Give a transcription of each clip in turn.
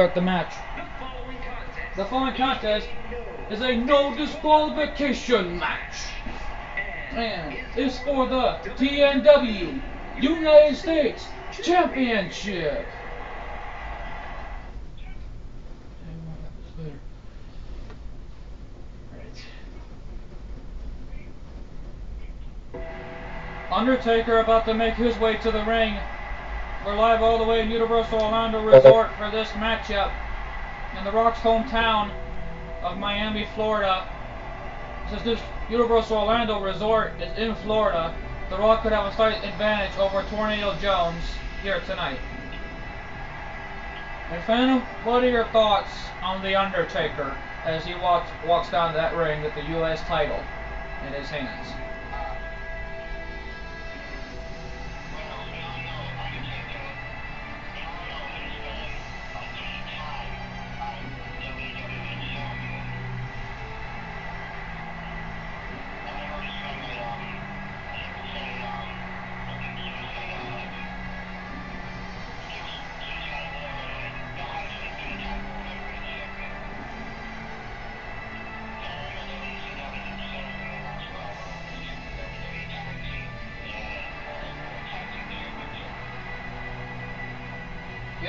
start the match. The following contest is a no disqualification match. And for the TNW United States Championship. Undertaker about to make his way to the ring. We're live all the way in Universal Orlando Resort for this matchup in the Rock's hometown of Miami, Florida. Since this Universal Orlando Resort is in Florida, The Rock could have a slight advantage over Tornado Jones here tonight. And Phantom, what are your thoughts on The Undertaker as he walks walks down that ring with the U.S. title in his hands?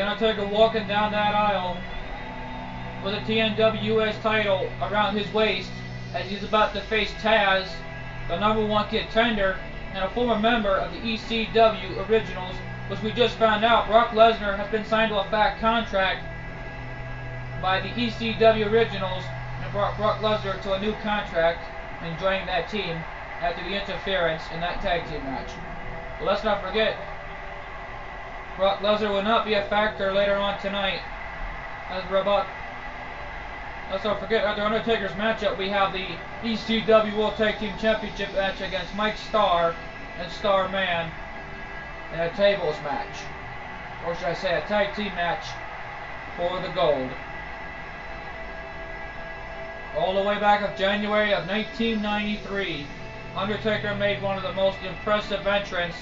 The Undertaker walking down that aisle with a TNWS title around his waist as he's about to face Taz, the number one contender and a former member of the ECW Originals, which we just found out Brock Lesnar has been signed to a fat contract by the ECW Originals and brought Brock Lesnar to a new contract and joining that team after the interference in that tag team match. But let's not forget, Brock Lesnar will not be a factor later on tonight. As we're. Let's not forget, the Undertaker's matchup, we have the ECW World Tag Team Championship match against Mike Starr and Starman in a tables match. Or should I say, a tag team match for the gold. All the way back of January of 1993, Undertaker made one of the most impressive entrants,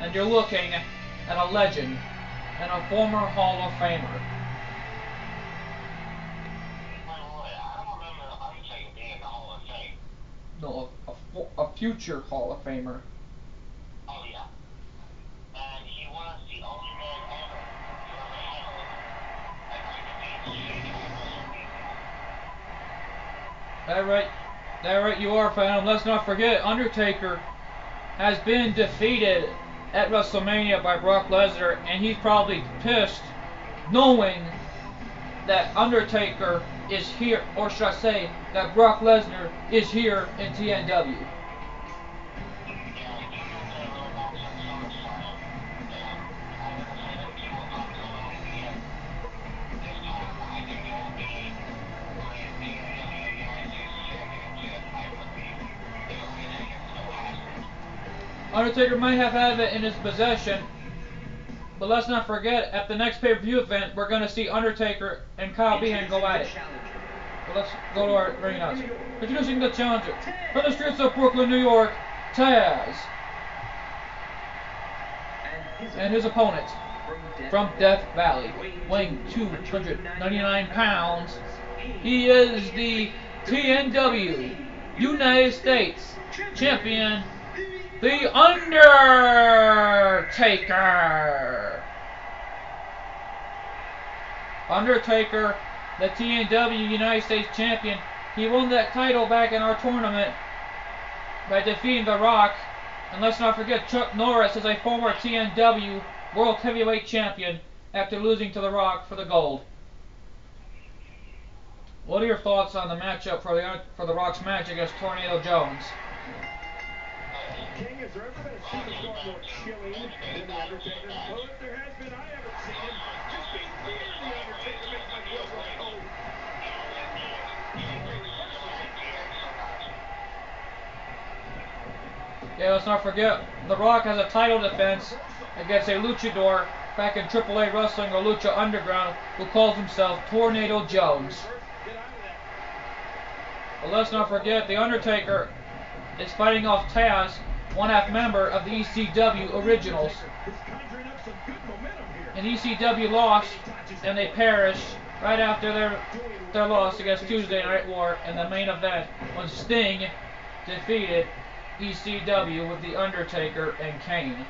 and you're looking and a legend and a former Hall of Famer. No, a, a, a future Hall of Famer. Oh yeah. And he was the only man ever to ever hold an at WrestleMania. That right, that right you are, fam. Let's not forget, Undertaker has been defeated at WrestleMania by Brock Lesnar, and he's probably pissed knowing that Undertaker is here, or should I say, that Brock Lesnar is here in TNW. Undertaker might have had it in his possession, but let's not forget, at the next pay-per-view event, we're going to see Undertaker and Kyle Behan go at it. But let's go to our ring announcer. Introducing the challenger from the streets of Brooklyn, New York, Taz, and his opponent from Death Valley, weighing 299 pounds. He is the TNW United States Champion, The Undertaker. Undertaker, the TNW United States Champion. He won that title back in our tournament by defeating The Rock. And let's not forget, Chuck Norris is a former TNW World Heavyweight Champion after losing to The Rock for the gold. What are your thoughts on the matchup for the for the Rock's match against Tornado Jones? King, has there ever been a superstar more chilling than The Undertaker? Well, if there has been, I haven't seen him. Just being near The Undertaker makes my blood run cold. Yeah, let's not forget, The Rock has a title defense against a luchador back in AAA Wrestling or Lucha Underground who calls himself Tornado Jones. Get out of that. But let's not forget, The Undertaker is fighting off Taz, one half member of the ECW Originals. And ECW lost, and they perished right after their their loss against Tuesday Night War in the main event when Sting defeated ECW with The Undertaker and Kane.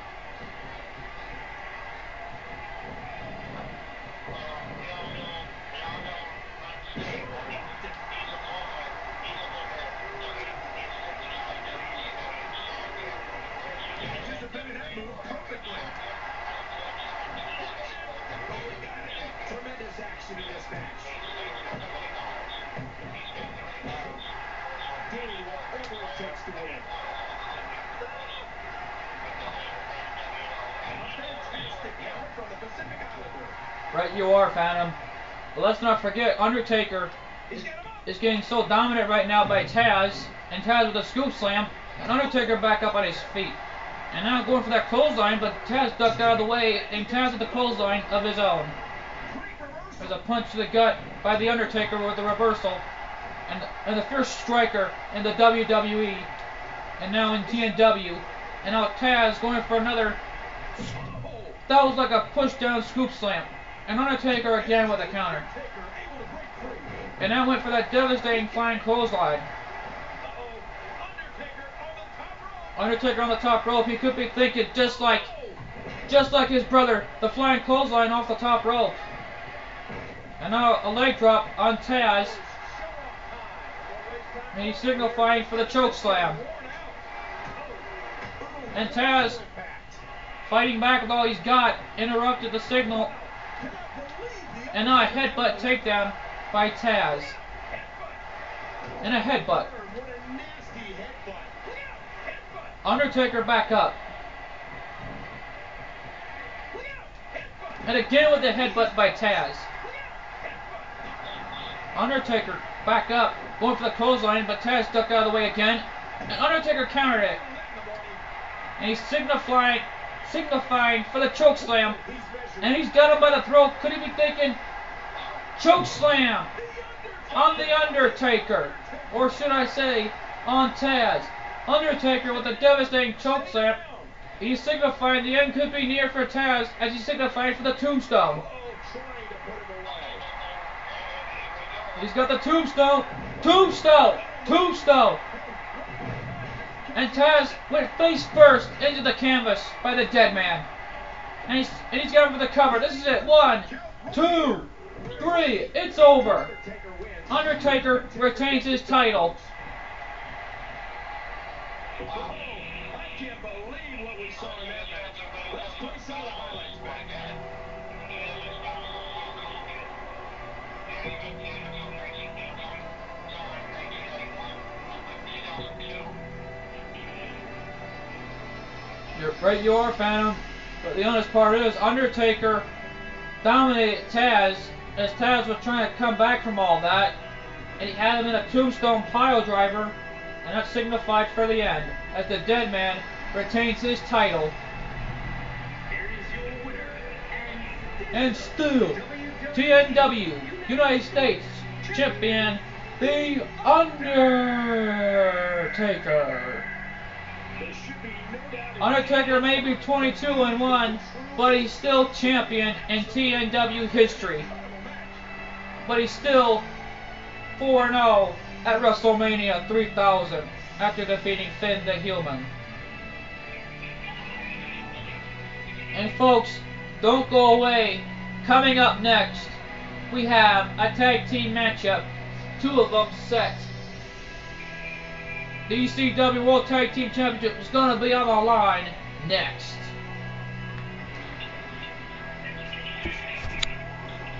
To win. Right you are, Phantom. But let's not forget, Undertaker up. is getting so dominant right now by Taz, and Taz with a scoop slam, and Undertaker back up on his feet. And now going for that clothesline, but Taz ducked out of the way, and Taz with the clothesline of his own. There's a punch to the gut by the Undertaker with the reversal, and and the first striker in the WWE, and now in TNW, and now Taz going for another. That was like a push down scoop slam, and Undertaker again with a counter, and now went for that devastating flying clothesline. Undertaker on the top rope. Undertaker on the top rope. He could be thinking just like, just like his brother, the flying clothesline off the top rope. And now a leg drop on Taz, and he's signifying for the choke slam. And Taz, fighting back with all he's got, interrupted the signal, and now a headbutt takedown by Taz, and a headbutt. Undertaker back up, and again with the headbutt by Taz. Undertaker back up, going for the clothesline, but Taz ducked out of the way again, and Undertaker countered it. And he's signifying signifying for the choke slam. And he's got him by the throat. Could he be thinking choke slam on the undertaker? Or should i say on taz. Undertaker with a devastating choke slam. He's signifying the end could be near for taz as he signifying for the tombstone Uh-oh, trying to put him away. He's got the tombstone tombstone tombstone and Taz went face first into the canvas by the dead man. And he's, and he's going for the cover. This is it. One, two, three. It's over. Undertaker retains his title. Oh, You're right, you are, Phantom. But the honest part is, Undertaker dominated Taz as Taz was trying to come back from all that, and he had him in a tombstone pile driver, and that signified for the end, as the dead man retains his title. And still, TNW United States Champion, The Undertaker. There should be no doubt in Undertaker may be 22 and 1, but he's still champion in TNW history. But he's still 4 0 at WrestleMania 3000 after defeating Finn the Human. And folks, don't go away. Coming up next, we have a tag team matchup, two of them set. The ECW World Tag Team Championship is going to be on the line next.